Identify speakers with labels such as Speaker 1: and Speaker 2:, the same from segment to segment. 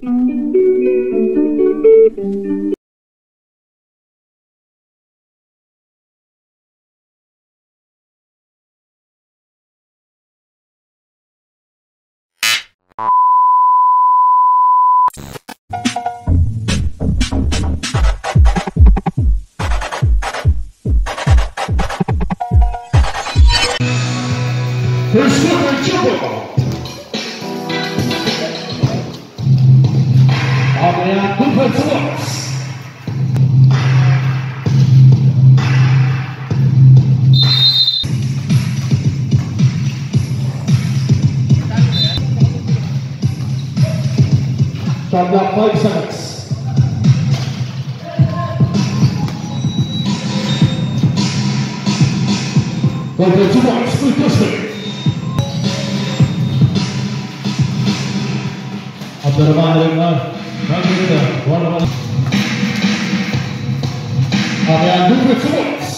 Speaker 1: First Shot clock five seconds. Split distance. Abdurrahman uh, Rimna, Rangita, one of Adrian Kupacovas.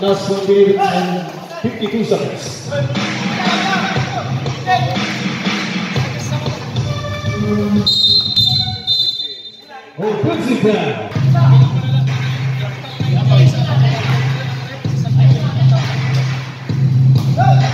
Speaker 1: Last one minute and 52 seconds. Oh, puts it. Go!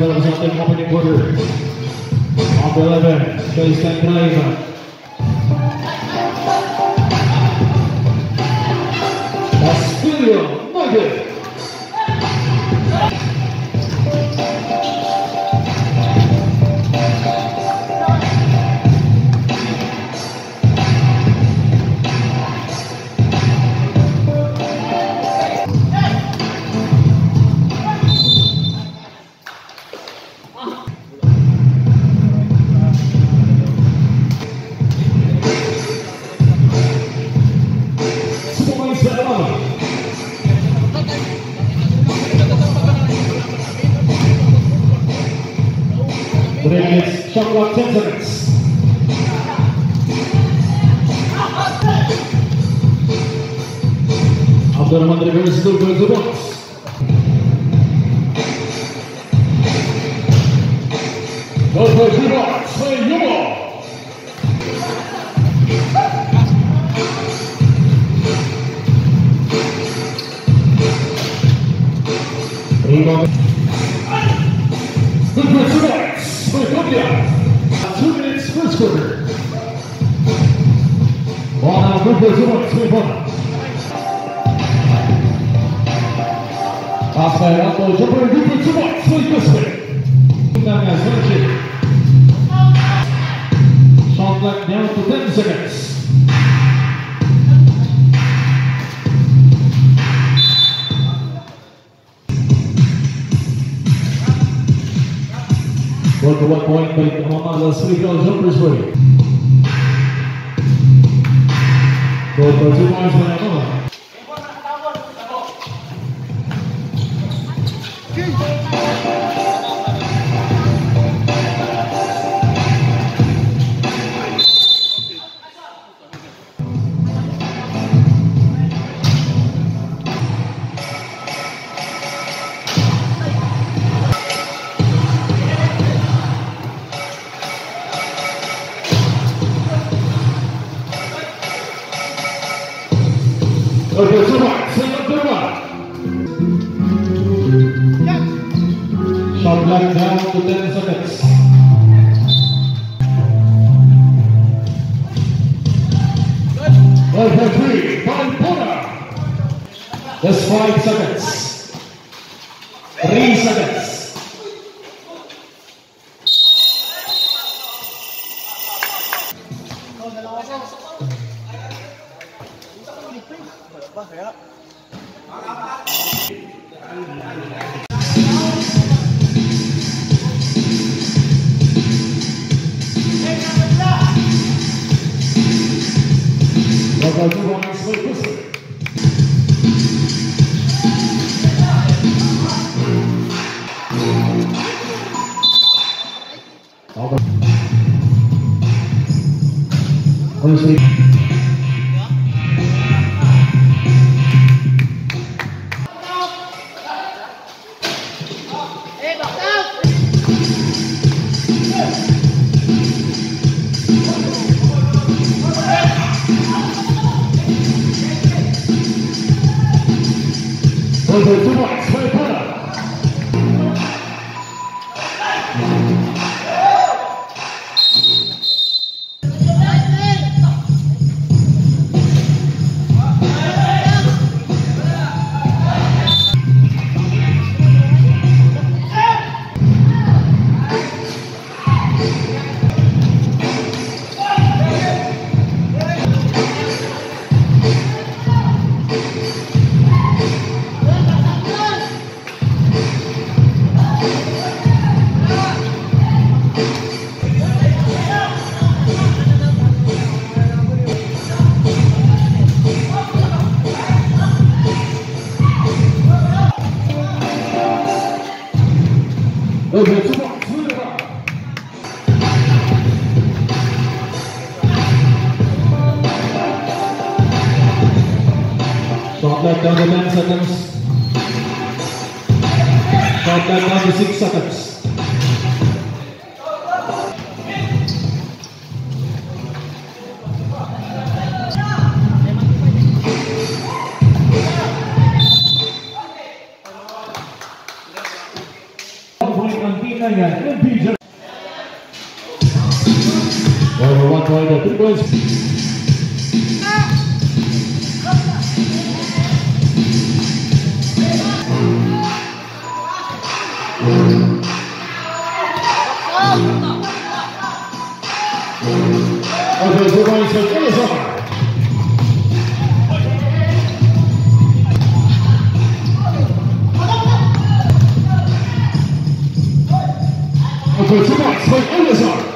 Speaker 1: Pada challenge dalam satu opening quarter. The 11, Tristan Driver. For two for minutes first quarter. Ball now, good for for elbow jumper, good for for. Nanga Sanchez. Shot clock down to 10 seconds. One to one point by Muhammad Al Free throw jumpers way. Go for two points by. Shot clock down to 10 seconds. Well, for three, Valpura. Just five seconds. Three seconds. First, Clock down to 10 seconds. Clock down to 6 seconds. Point Antina yan, MPJ. Over one point, the three points. Okay, two points for Arizona. Okay, two points for Arizona. Shot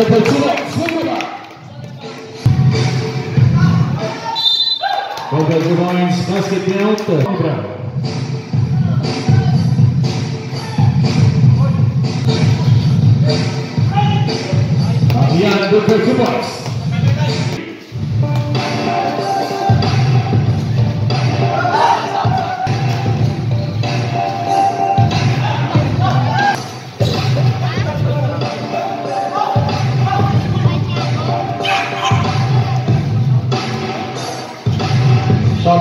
Speaker 1: Number two, swing it back. Number two lines, basket count.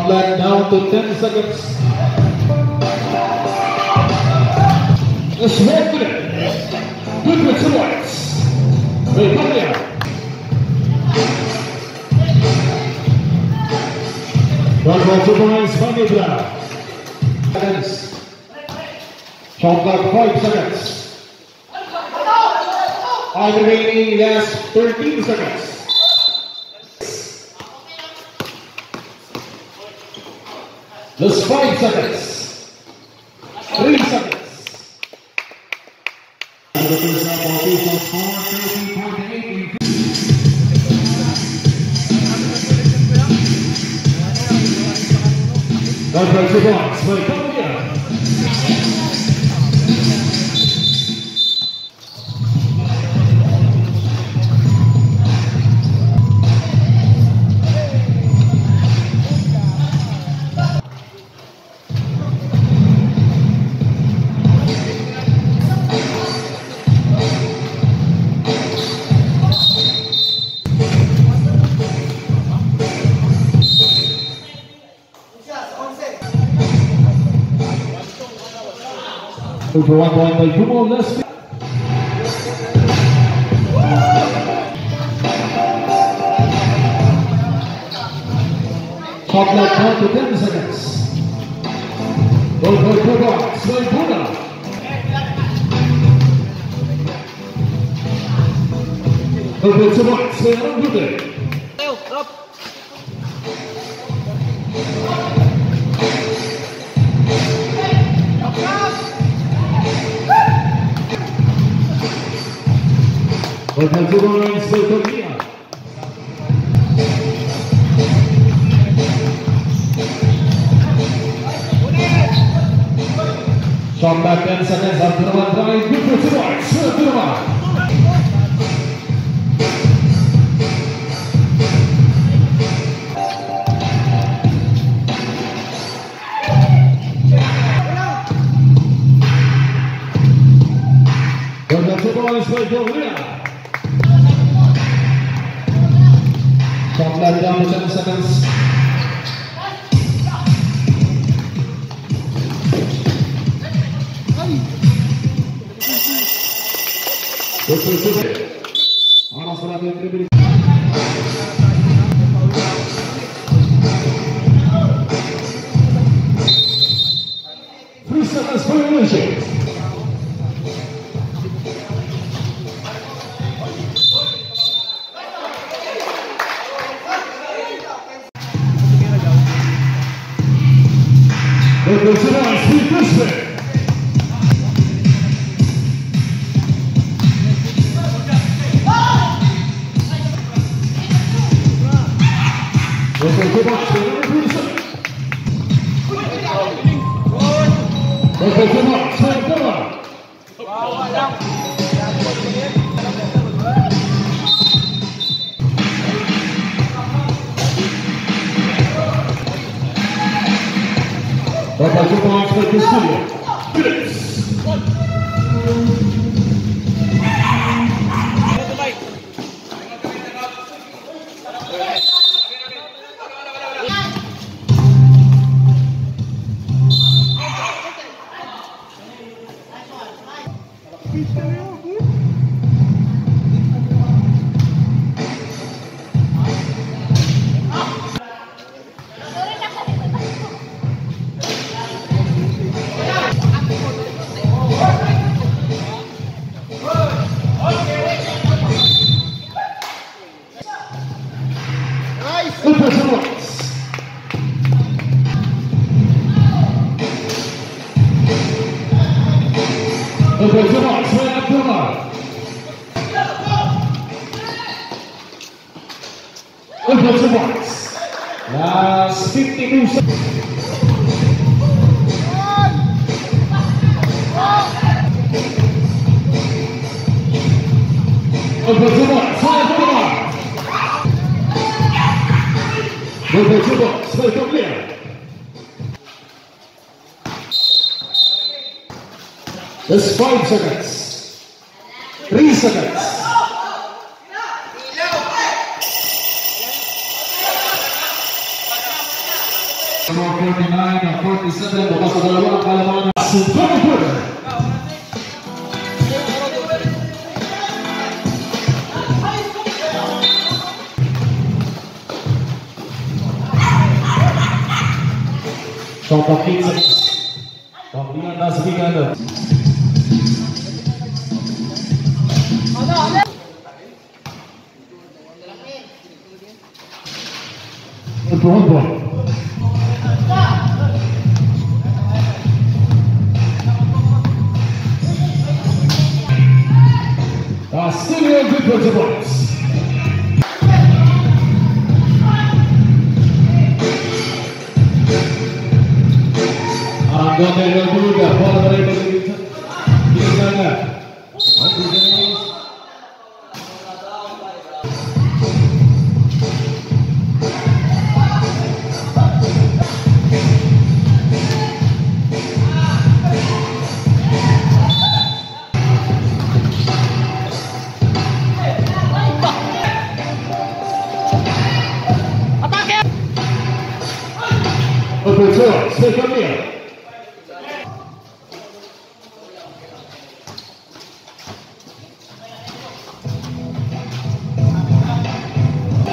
Speaker 1: Clock down to 10 seconds. Let's with it. Good with two whites. Wait, come down. One more two points, Brown. Seconds. Shot clock 5 seconds. Five remaining, last 13 seconds. Just five seconds. Three seconds. That's right, two blocks. For one point by Kumo. Shot clock down to 10 seconds. Go for Kumo. Slow Kumo. Go for. Slow Kumo. Go for two points. Slow Kumo. Shot back 10 seconds. Abdurrahman drive. Good for two points. Abdurrahman. Con the two points by Dorina. Shot clock down to 10 seconds. Good for two points. Aras para ating dribbling. Three seconds for elimination. Good for two points by Castillo. Phillips. Good the mark. Good for two points. Last 52 seconds. That's five seconds. Three seconds. Number 49 and 47, bukas sa dalawa ang kalamangan ng Sultan Quarter. Shot of 8 seconds. Pambilan na sa Bigano. Good for one point.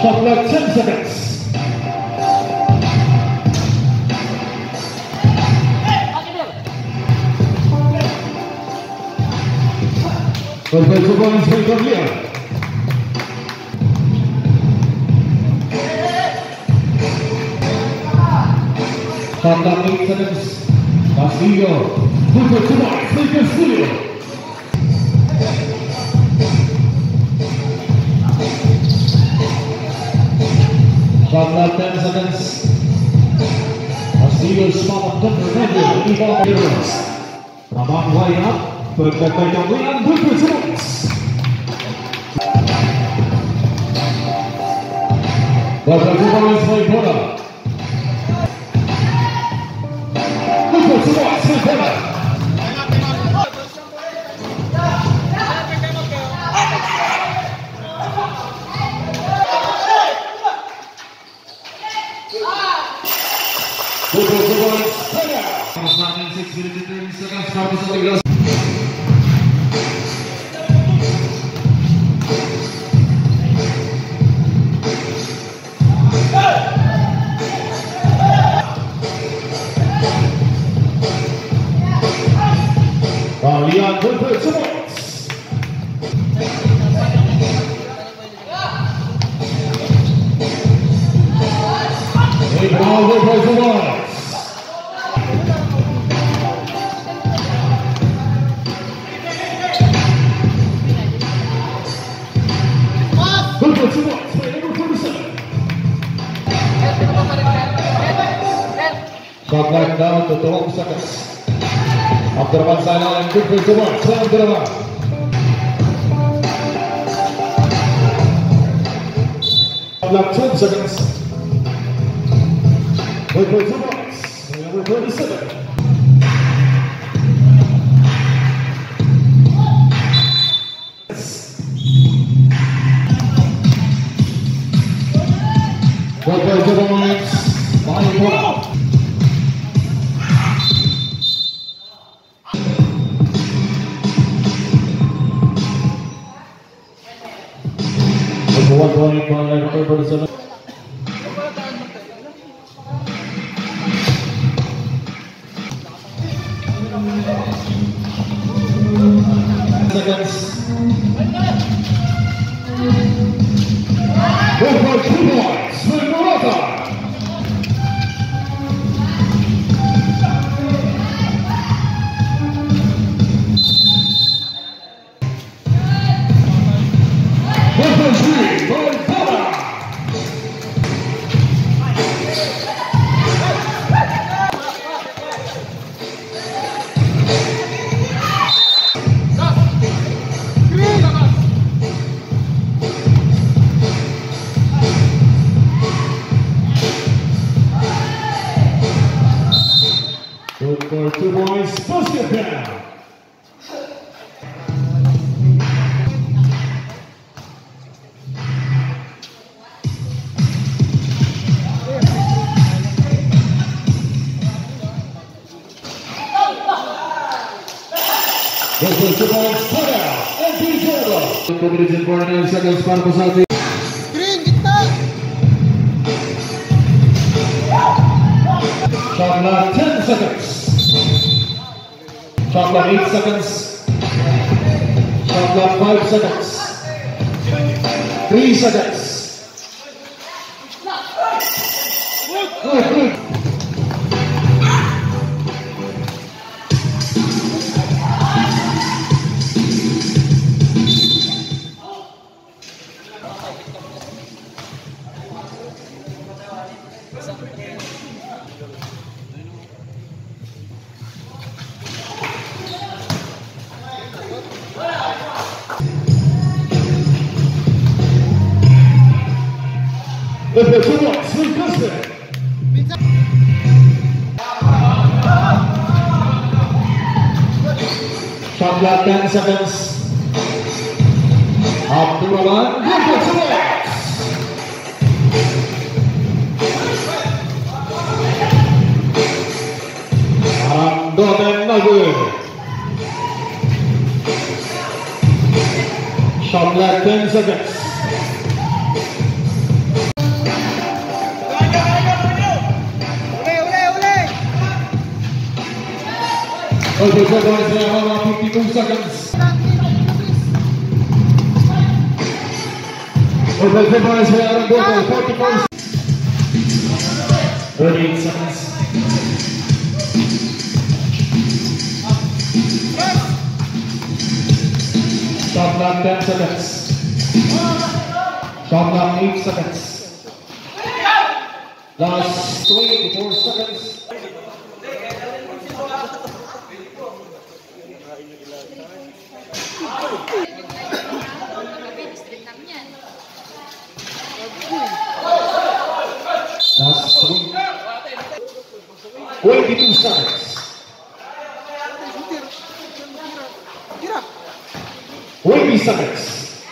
Speaker 1: Shot clock 10 seconds. Perfecto points for Cavalier. Shot clock 8 seconds. Castillo. Perfect points for Castillo. Shot clock 10 seconds. Castillo spot on number 90. Ivan Heroes. Ramon way up. Perfect by Gabriel. Perfect points. Perfect points by Boda. Perfect points by Boda. 96 minutes and 30 seconds. Marcos Alegras. Leon Perfect points. For Zaman. Selamat Abdurrahman. Shot clock 12 seconds. Wait for Zaman. Number 27. Wait for Zaman. Final Good for two. Put out. And be Jordan. Two minutes and 49 seconds para po sa ating
Speaker 2: Green, gitna!
Speaker 1: Shot clock 10 seconds. Shot clock 8 seconds. Shot clock 5 seconds. 3 seconds. Good, good. 10 seconds. Up to the one. And Doten Nagu. Shamla 10 seconds. Okay, so guys, we have 52 seconds. Okay, so guys, we have around 44 38 seconds. Shot clock 10 seconds. Shot clock 8 seconds. Last 24 seconds. Last three. 22 seconds. 20 seconds.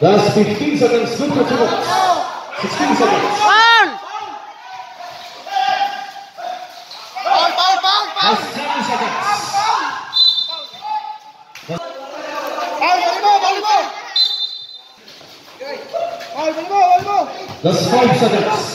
Speaker 1: Last 15 seconds. Good for two balls. 16 seconds.
Speaker 2: Foul! Foul, foul, foul, foul!
Speaker 1: Last 7 seconds.
Speaker 2: Foul, balik mo,